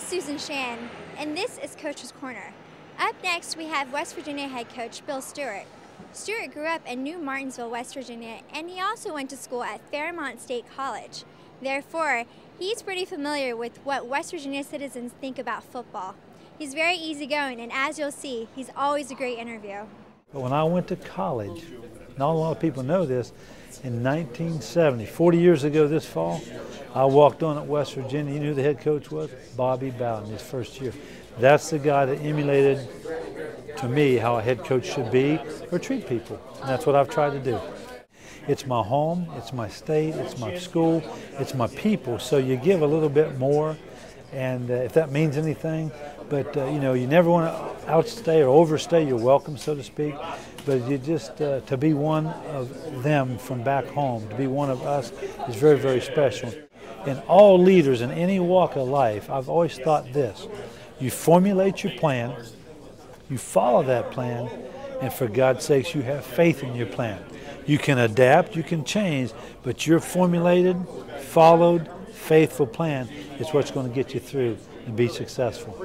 Susan Shan, and this is Coach's Corner. Up next, we have West Virginia head coach Bill Stewart. Stewart grew up in New Martinsville, West Virginia, and he also went to school at Fairmont State College. Therefore, he's pretty familiar with what West Virginia citizens think about football. He's very easygoing, and as you'll see, he's always a great interview. But when I went to college, not a lot of people know this, in 1970, 40 years ago this fall, I walked on at West Virginia. You knew who the head coach was? Bobby Bowden, his first year. That's the guy that emulated to me how a head coach should be or treat people. And that's what I've tried to do. It's my home, it's my state, it's my school, it's my people. So you give a little bit more, and uh, if that means anything, but uh, you know, you never want to outstay or overstay your welcome, so to speak. But you just uh, to be one of them from back home, to be one of us, is very, very special. And all leaders in any walk of life, I've always thought this: you formulate your plan, you follow that plan, and for God's sakes, you have faith in your plan. You can adapt, you can change, but your formulated, followed, faithful plan is what's going to get you through and be successful.